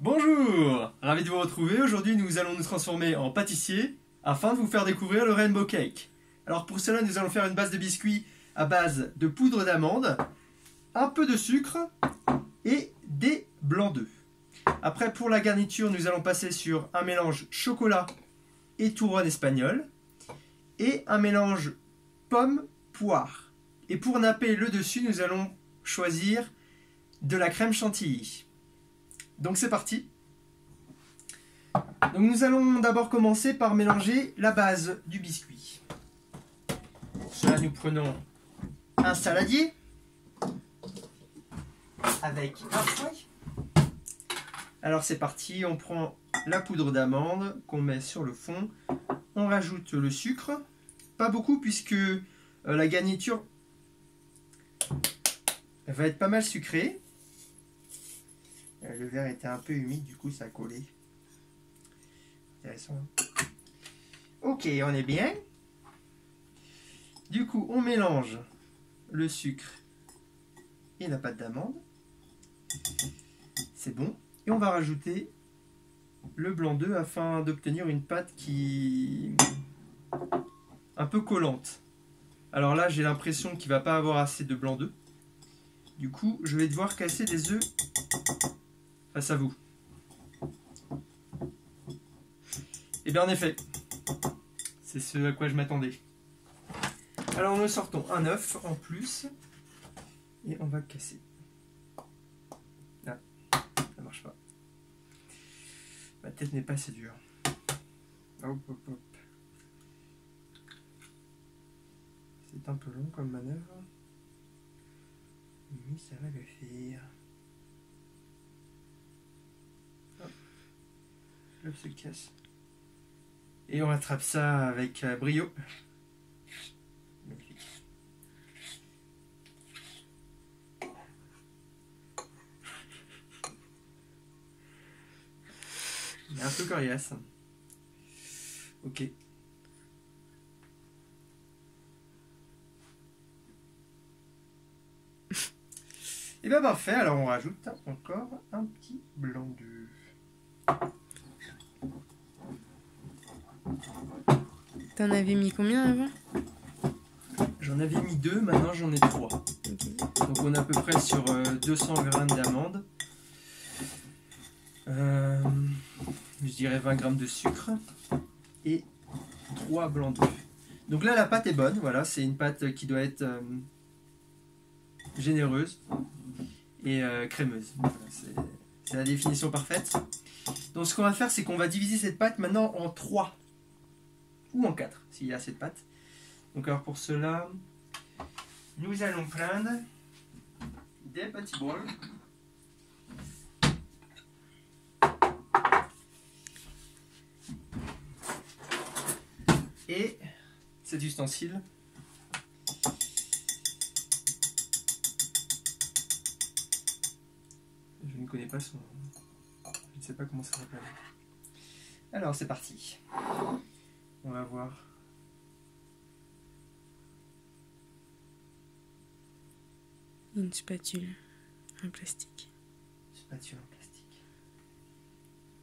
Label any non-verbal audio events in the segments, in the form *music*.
Bonjour Ravi de vous retrouver. Aujourd'hui, nous allons nous transformer en pâtissier afin de vous faire découvrir le Rainbow Cake. Alors pour cela, nous allons faire une base de biscuits à base de poudre d'amande, un peu de sucre et des blancs d'œufs. Après, pour la garniture, nous allons passer sur un mélange chocolat et touronne espagnole et un mélange pomme-poire. Et pour napper le dessus, nous allons choisir de la crème chantilly. Donc c'est parti. Donc nous allons d'abord commencer par mélanger la base du biscuit. Pour cela, nous prenons un saladier avec un fouet. Alors c'est parti, on prend la poudre d'amande qu'on met sur le fond, on rajoute le sucre, pas beaucoup puisque euh, la garniture va être pas mal sucrée. Euh, Le verre était un peu humide, du coup ça a collé. Intéressant. Ok, on est bien. Du coup, on mélange le sucre et la pâte d'amande. C'est bon. Et on va rajouter le blanc d'œuf afin d'obtenir une pâte qui un peu collante. Alors là, j'ai l'impression qu'il va pas avoir assez de blanc d'œuf. Du coup, je vais devoir casser des œufs face à vous. Et bien en effet, c'est ce à quoi je m'attendais. Alors nous sortons un œuf en plus et on va casser. Ah, ça marche pas. Ma tête n'est pas assez dure. Hop, hop, hop. C'est un peu long comme manœuvre. Mais ça va le faire. Se casse. Et on rattrape ça avec euh, brio. Il est un peu coriace. Ok. Et bien parfait, alors on rajoute encore un petit blanc d'œuf. T'en avais mis combien avant? J'en avais mis deux, maintenant j'en ai trois. Donc on est à peu près sur euh, 200 grammes d'amandes. Euh, je dirais 20 grammes de sucre. Et 3 blancs d'œufs. Donc là la pâte est bonne, voilà, c'est une pâte qui doit être euh, généreuse et euh, crémeuse. Voilà, c'est- la définition parfaite. Donc ce qu'on va faire, c'est qu'on va diviser cette pâte maintenant en 3 ou en 4 s'il y a de pâte. Donc alors pour cela, nous allons prendre des petits bols. Et cet ustensile. Connais pas son. Je ne sais pas comment ça s'appelle. Alors c'est parti. On va voir. Une spatule en plastique. Spatule en plastique.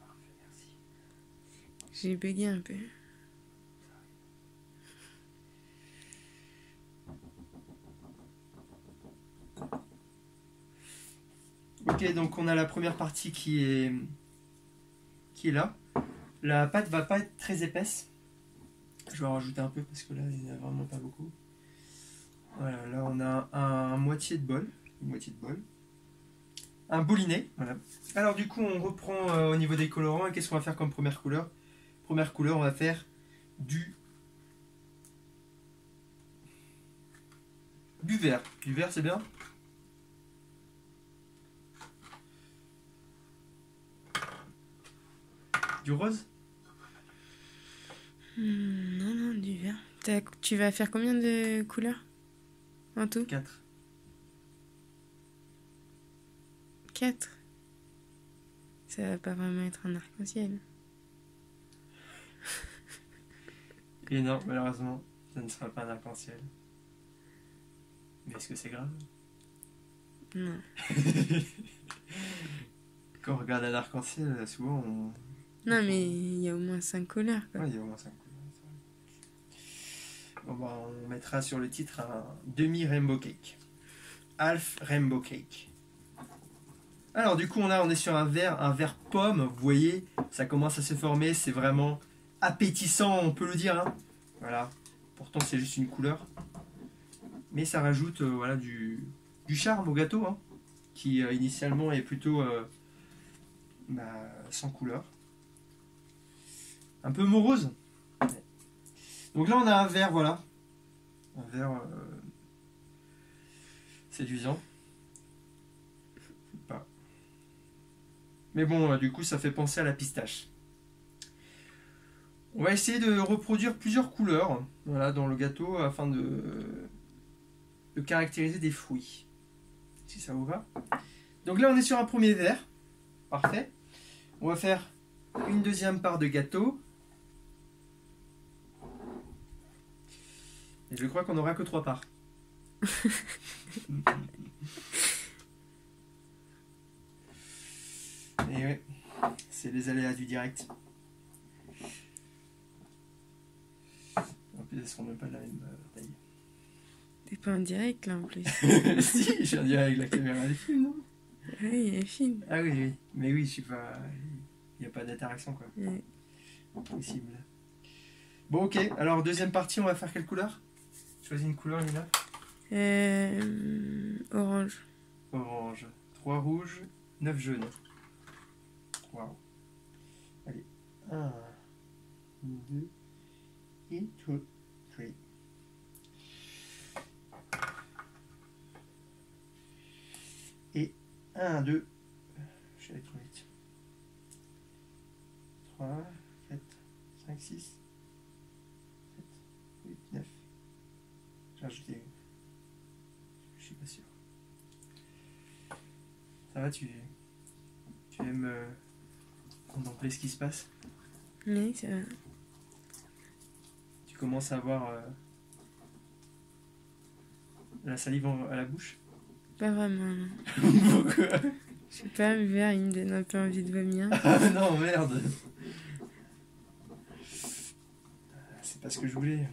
Parfait, merci. J'ai bugué un peu. Donc on a la première partie qui est qui est là. La pâte va pas être très épaisse. Je vais en rajouter un peu parce que là il n'y en a vraiment pas beaucoup. Voilà, là on a un, moitié de bol, moitié de bol, un boulinet. Voilà. Alors du coup on reprend euh, au niveau des colorants et qu'est-ce qu'on va faire comme première couleur? Première couleur, on va faire du vert. Du vert, c'est bien? Du rose Hmm, non, non, du vert. T'as- Tu vas faire combien de couleurs En tout? 4. 4 Ça va pas vraiment être un arc-en-ciel. *laughs* Et non, malheureusement, ça ne sera pas un arc-en-ciel. Mais est-ce que c'est grave? Non. *laughs* Quand on regarde un arc-en-ciel, souvent on. Non, mais il y a au moins 5 couleurs. Quoi. Il y a au moins 5 couleurs. Bah, on mettra sur le titre un demi-rainbow cake. Half rainbow cake. Alors, du coup, on, est sur un verre, un verre pomme. Vous voyez, ça commence à se former. C'est vraiment appétissant, on peut le dire. hein. Voilà. Pourtant, c'est juste une couleur. Mais ça rajoute euh, voilà, du, du charme au gâteau. hein, qui euh, initialement est plutôt euh, bah, sans couleur. Un peu morose. Donc là, on a un verre, voilà. Un verre euh, séduisant. Pas. Mais bon, euh, du coup, ça fait penser à la pistache. On va essayer de reproduire plusieurs couleurs dans le gâteau afin de, de caractériser des fruits. Si ça vous va. Donc là, on est sur un premier verre. Parfait. On va faire une deuxième part de gâteau. Je crois qu'on n'aura que trois parts. *laughs* Et ouais, c'est les aléas du direct. En plus, elles seront même pas de la même euh, taille. T'es pas en direct là en plus. *laughs* si, je suis en direct avec la caméra des films, non? Oui, a un film. Ah oui, oui. Mais oui, je suis pas. Il n'y a pas d'interaction, quoi. Ouais. Possible. Bon, ok. Alors, deuxième partie, on va faire quelle couleur? Choisis une couleur, Lina. Euh, orange. Orange. 3 rouges, 9 jaunes. Waouh. Allez. 1, 2, et 2, 3. Et 1, 2. Je vais aller trop vite. 3, 4, 5, 6, Je suis pas sûr. Ça va, tu, tu aimes euh, contempler ce qui se passe? Oui, ça va. Tu commences à avoir euh, la salive en- à la bouche? Pas vraiment, non. *laughs* Pourquoi? Je sais pas, le verre, il me donne un peu envie de vomir. *laughs* Ah non, merde C'est pas ce que je voulais.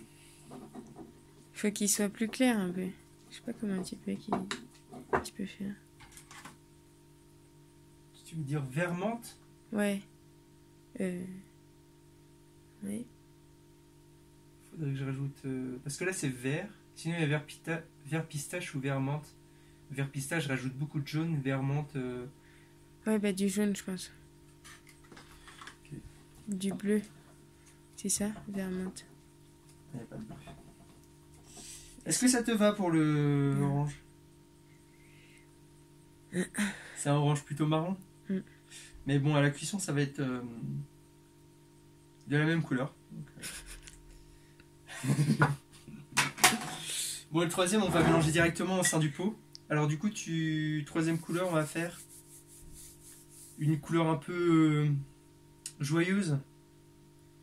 Faut qu'il soit plus clair un peu. Je sais pas comment tu peux, qui... tu peux faire. Tu veux dire vermente Ouais. Euh... Oui. Faudrait que je rajoute. euh, Parce que là c'est vert. Sinon il y a vert, pita- vert pistache ou vert menthe. Vert pistache, je rajoute beaucoup de jaune. Vert menthe. euh, Ouais, bah du jaune, je pense. Du bleu. C'est ça, vert menthe. Il n'y a pas de bleu. Est-ce que ça te va pour le orange? C'est un orange plutôt marron? Mm. Mais bon, à la cuisson, ça va être euh, de la même couleur. Donc, euh. *laughs* bon, le troisième, on va mélanger directement au sein du pot. Alors du coup, tu troisième couleur, on va faire une couleur un peu euh, joyeuse.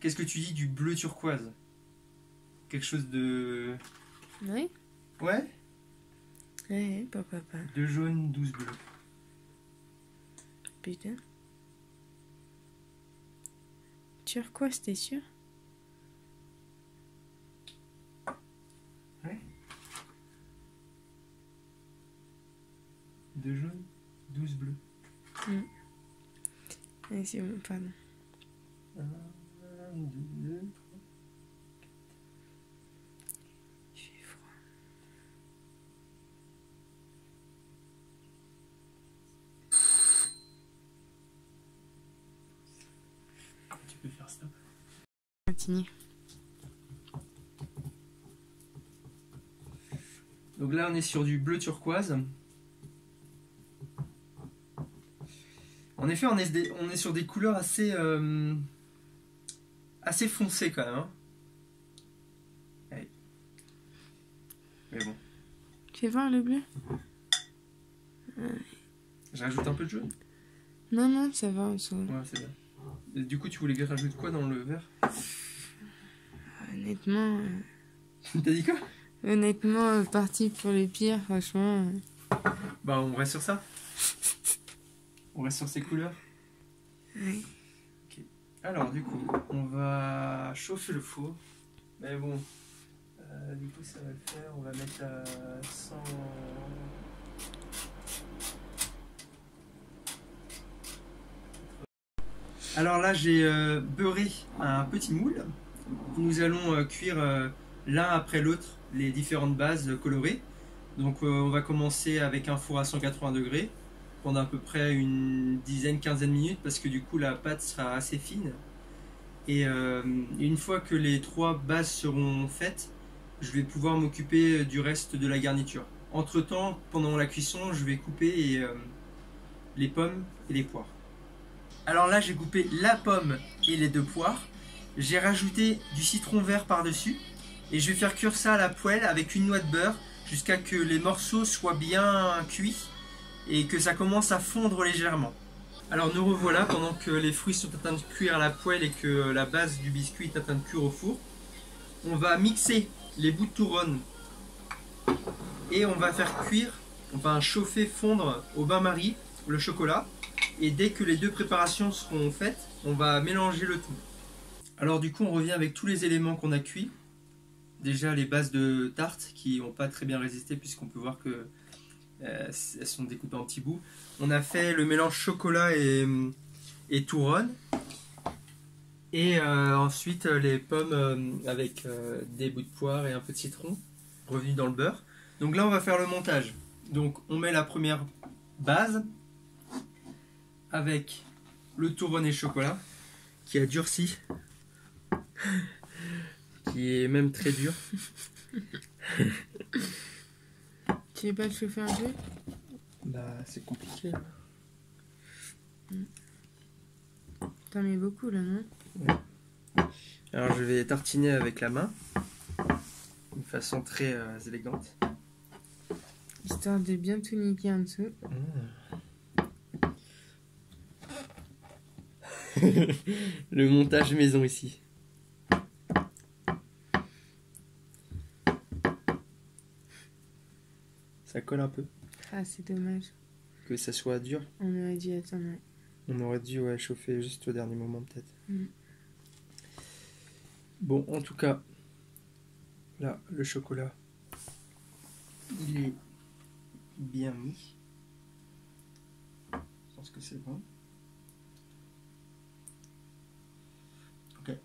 Qu'est-ce que tu dis du bleu turquoise? Quelque chose de Oui Ouais Ouais, ouais, pas. De jaune, 12 bleu. Putain. Turquoise, t'es sûr? De jaune, 12 bleu. Ouais, c'est bon, pardon. 1, 2, Donc là, on est sur du bleu turquoise. En effet, on est, des- on est sur des couleurs assez, euh, assez foncées quand même. hein. Mais bon, Tu fais voir le bleu? Je rajoute un peu de jaune? Non, non, ça va en soi. Ouais, c'est bien. Et du coup, tu voulais rajouter quoi dans le verre Honnêtement, euh, *laughs* T'as dit quoi? honnêtement, euh, parti pour le pire, franchement. euh, Bah, on reste sur ça. On reste sur ces couleurs Ouais. Alors, du coup, on va chauffer le four. Mais bon, euh, du coup, ça va le faire. On va mettre à 100. Alors là, j'ai beurré un petit moule. Nous allons euh, cuire euh, l'un après l'autre les différentes bases colorées. Donc, euh, on va commencer avec un four à 180 degrés pendant à peu près une dizaine, quinzaine de minutes parce que du coup la pâte sera assez fine. Et euh, une fois que les trois bases seront faites, je vais pouvoir m'occuper du reste de la garniture. Entre temps, pendant la cuisson, je vais couper euh, les pommes et les poires. Alors là, j'ai coupé la pomme et les deux poires. J'ai rajouté du citron vert par-dessus et je vais faire cuire ça à la poêle avec une noix de beurre jusqu'à que les morceaux soient bien cuits et que ça commence à fondre légèrement. Alors nous revoilà pendant que les fruits sont en train de cuire à la poêle et que la base du biscuit est en train de cuire au four. On va mixer les bouts de touronne et on va faire cuire, on va chauffer, fondre au bain-marie le chocolat. Et dès que les deux préparations seront faites, on va mélanger le tout. Alors du coup on revient avec tous les éléments qu'on a cuits. Déjà les bases de tarte qui n'ont pas très bien résisté puisqu'on peut voir que euh, elles sont découpées en petits bouts. On a fait le mélange chocolat et, et touronne. Et euh, ensuite euh, les pommes euh, avec euh, des bouts de poire et un peu de citron revenus dans le beurre. Donc là on va faire le montage. Donc on met la première base avec le touronne et chocolat qui a durci. Qui est même très dur. *laughs* Tu veux pas le chauffer un peu Bah c'est compliqué. T'en mets beaucoup là, non? Alors je vais tartiner avec la main, d'une façon très euh, élégante. Histoire de bien tout niquer en dessous. *laughs* Le montage maison ici. Ça colle un peu. Ah, c'est dommage. Que ça soit dur. On aurait dû attendre. ouais. On aurait dû ouais, chauffer juste au dernier moment peut-être. Mm. Bon, en tout cas, là, le chocolat, il est bien mis. Je pense que c'est bon. Ok.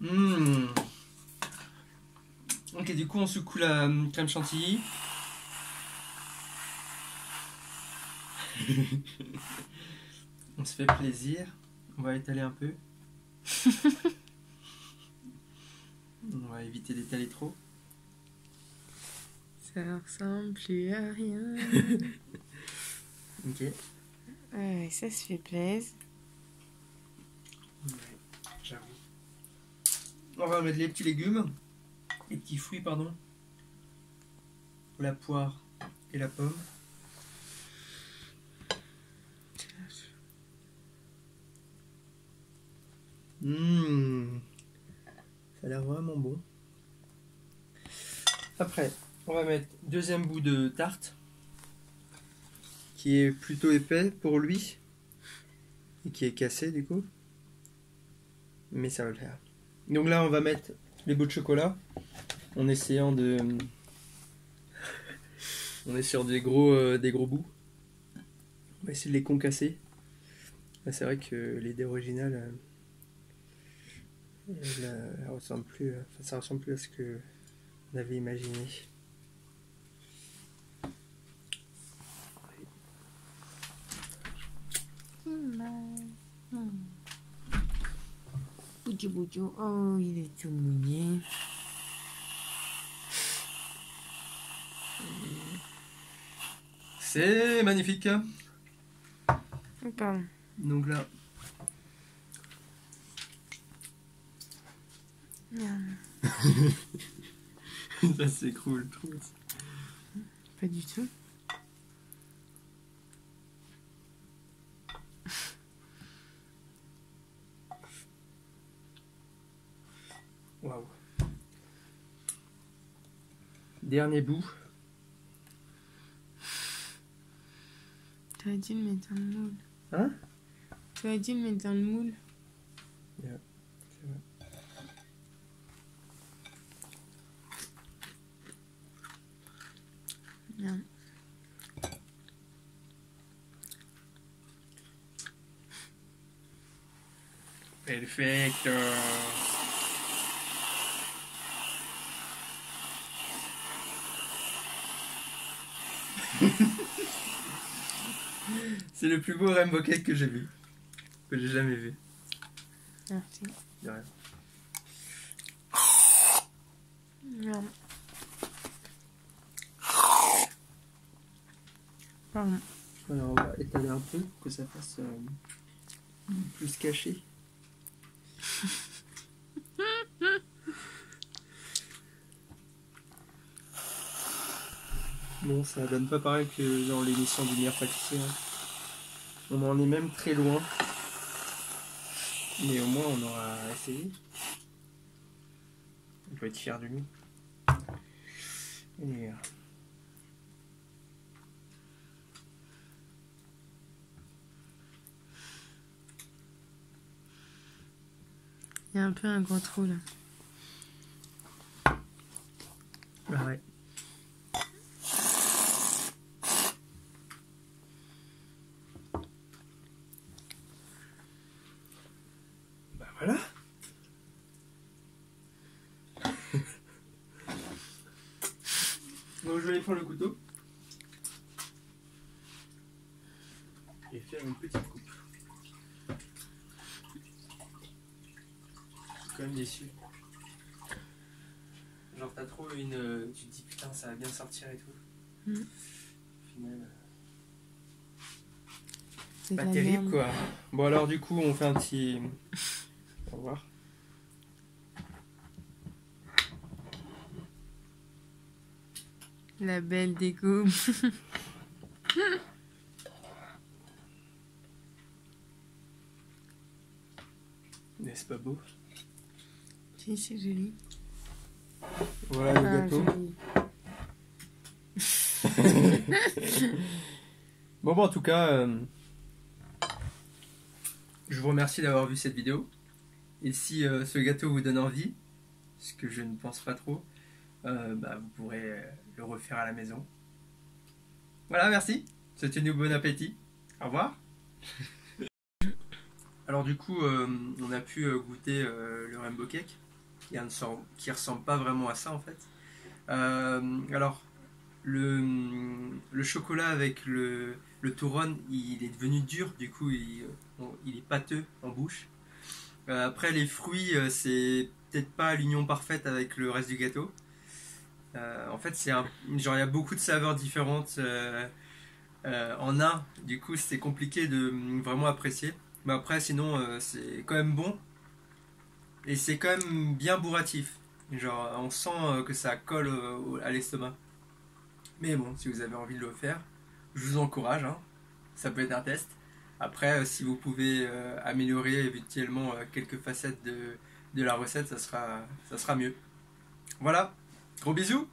Mmh. Ok, du coup, on secoue la hum, crème chantilly. *laughs* on se fait plaisir. On va étaler un peu. *laughs* on va éviter d'étaler trop. Ça ressemble plus à rien. *laughs* Ok. ouais, ça se fait plaisir. Ouais. On va mettre les petits légumes, les petits fruits, pardon. La poire et la pomme. Mmh. Ça a l'air vraiment bon. Après, on va mettre deuxième bout de tarte qui est plutôt épais pour lui et qui est cassé du coup. Mais ça va le faire. Donc là, on va mettre les bouts de chocolat en essayant de. on est sur des gros, euh, des gros bouts. On va essayer de les concasser. C'est vrai que l'idée originale. euh, euh, elle ressemble plus, ça ressemble plus à ce que on avait imaginé. Oh, il est tout mouillé. C'est magnifique. Pardon. Donc là, *laughs* ça s'écroule tout. Pas du tout. Dernier bout. Tu aurais dû le mettre dans le moule. Hein? Tu aurais dû le mettre dans le moule. Non. Perfecto. C'est le plus beau rainbow cake que j'ai vu. Que j'ai jamais vu. Merci. De rien. Non. Pardon. Alors on va étaler un peu pour que ça fasse euh, plus caché. *laughs* Bon, ça donne pas pareil que dans l'émission du meilleur pâtissier. hein. On en est même très loin. Mais au moins on aura essayé. On peut être fier de nous. Et, euh, Il y a un peu un gros trou là. Ah ouais. Bah voilà. Donc je vais aller prendre le couteau. Et faire une petite coupe. Je suis quand même déçu. Genre t'as trop une... euh, Tu te dis putain ça va bien sortir et tout. Mm. Au final... euh, C'est Pas terrible quoi. Bon alors du coup on fait un petit... On va voir. La belle déco. *laughs* N'est-ce pas beau? Si, c'est joli. Voilà le Ah, gâteau. *laughs* Bon, bon, en tout cas, euh, je vous remercie d'avoir vu cette vidéo. Et si euh, ce gâteau vous donne envie, ce que je ne pense pas trop, euh, bah, vous pourrez euh, le refaire à la maison. Voilà, merci. C'était nous bon appétit. Au revoir. *laughs* Alors du coup, euh, on a pu euh, goûter euh, le rainbow cake, qui, ne ressemble, pas vraiment à ça en fait. Euh, alors, le, chocolat avec le, le touron, il est devenu dur, du coup il, est pâteux en bouche. Euh, après les fruits, euh, c'est peut-être pas l'union parfaite avec le reste du gâteau. En fait, c'est genre il y a beaucoup de saveurs différentes en un. Du coup, c'est compliqué de vraiment apprécier. Mais après, sinon, c'est quand même bon. Et c'est quand même bien bourratif. Genre, on sent euh, que ça colle euh, à l'estomac. Mais bon, si vous avez envie de le faire, je vous encourage. hein. Ça peut être un test. Après, euh, si vous pouvez améliorer éventuellement quelques facettes de, de la recette, ça sera, ça sera mieux. Voilà, gros bisous